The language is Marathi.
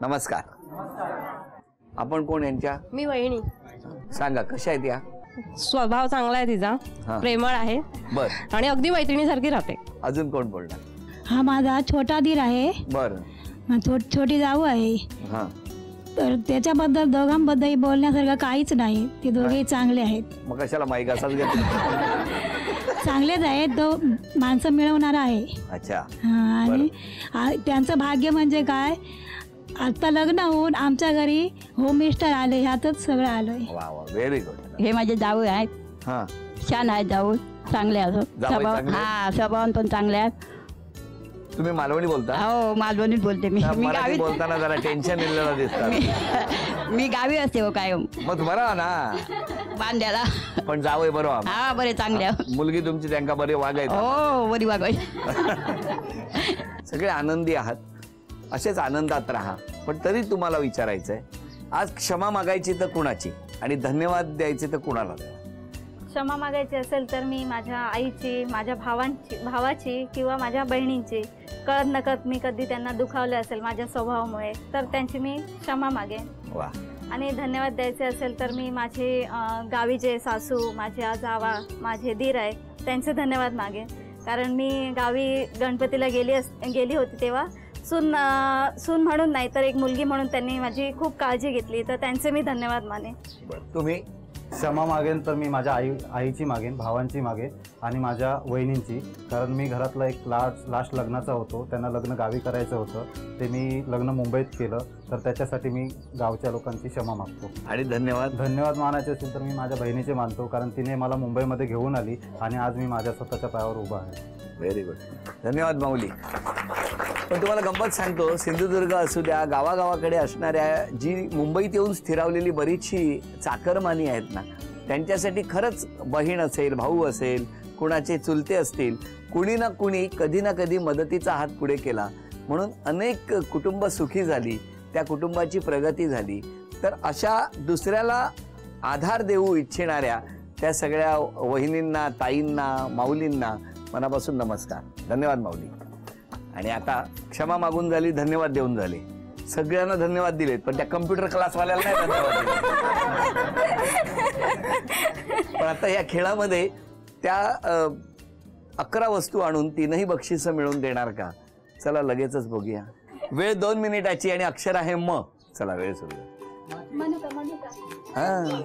नमस्कार. आपण कोण यांच्या? मी वहिनी. सांगा कशा आहेत या? स्वभाव चांगला आहे तिचा. हा. प्रेमळ आहे. बर. आणि अगदी मैत्रिणीसारखी राहते. अजून कोण बोलणार? हा माझा छोटा दीर आहे. बर. छोटी जाऊ आहे. हा. तर त्याच्याबद्दल दोघांबद्दल बोलण्यासारखं काहीच नाही. ते दोघेही चांगले आहेत. मग कशाला माईक असाच घेतला? चांगलेच आहेत. तो माणसं मिळवणारा आहे. अच्छा. हा, आणि त्यांचं भाग्य म्हणजे काय? आता लग्न होऊन आमच्या घरी होम मिस्टर आले ह्यातच सगळं आलंय. वा वा व्हेरी गुड हे माझे जाऊ आहेत. हा. छान आहेत जाऊ चांगले जावई स्वभाव चांगले? हा स्वभाव पण चांगले आहेत. तुम्ही मालवणी बोलता? हो मालवणीत बोलते मी. मी मराठी गावी बोलताना जरा टेन्शन दिसतात मी गावी असते हो कायम. मग बरं ना. बांध्याला पण जावय बरं. हा बरे चांगले आहे. मुलगी तुमची त्यांका बरे वागायत हो बरी वागय सगळे आनंदी आहात. असेच आनंदात राहा. पण तरी तुम्हाला विचारायचंय आज क्षमा मागायची तर कुणाची? आणि धन्यवाद द्यायचे तर कुणाला? क्षमा मागायची असेल तर मी माझ्या आईची माझ्या भावांची भावाची किंवा माझ्या बहिणींची. कळत नकळत मी कधी त्यांना दुखावले असेल माझ्या स्वभावामुळे तर त्यांची मी क्षमा मागेन. वा. आणि धन्यवाद द्यायचे असेल तर मी माझे अं, गावीचे सासू माझ्या जावा माझे दीर आहे त्यांचे धन्यवाद मागेन. कारण मी गावी गणपतीला गेली अस गेली होती तेव्हा. सून सून म्हणून नाही तर एक मुलगी म्हणून त्यांनी माझी खूप काळजी घेतली. तर त्यांचे मी धन्यवाद माने तुम्ही क्षमा मागेन तर मी माझ्या आई आईची मागेन भावांची मागेन आणि माझ्या वहिनींची. कारण मी घरातला एक लास्ट लास्ट लग्नाचा होतो त्यांना लग्न गावी करायचं होतं ते मी लग्न मुंबईत केलं तर त्याच्यासाठी मी गावच्या लोकांची क्षमा मागतो. आणि धन्यवाद. धन्यवाद मानायचे असेल तर मी माझ्या बहिणीचे मानतो कारण तिने मला मुंबईमध्ये घेऊन आली आणि आज मी माझ्या स्वतःच्या पायावर उभा आहे. व्हेरी गुड धन्यवाद माऊली. पण तुम्हाला गंमत सांगतो सिंधुदुर्ग असू द्या गावागावाकडे असणाऱ्या जी मुंबईत येऊन स्थिरावलेली बरीचशी चाकरमानी आहेत ना त्यांच्यासाठी खरंच बहीण असेल भाऊ असेल कुणाचे चुलते असतील कुणी ना कुणी कधी ना कधी मदतीचा हात पुढे केला. म्हणून अनेक कुटुंब सुखी झाली त्या कुटुंबाची प्रगती झाली. तर अशा दुसऱ्याला आधार देऊ इच्छिणाऱ्या त्या सगळ्या वहिनींना ताईंना माऊलींना मनापासून नमस्कार. धन्यवाद माऊली. आणि आता क्षमा मागून झाली धन्यवाद देऊन झाले. सगळ्यांना धन्यवाद दिलेत पण त्या कम्प्युटर क्लासवाल्याला नाही धन्यवाद पण आता या खेळामध्ये त्या अकरा वस्तू आणून तीनही बक्षिसं मिळवून देणार का? चला लगेचच बघूया. वेळ दोन मिनिटाची आणि अक्षर आहे म. चला वेळ सुरू हा.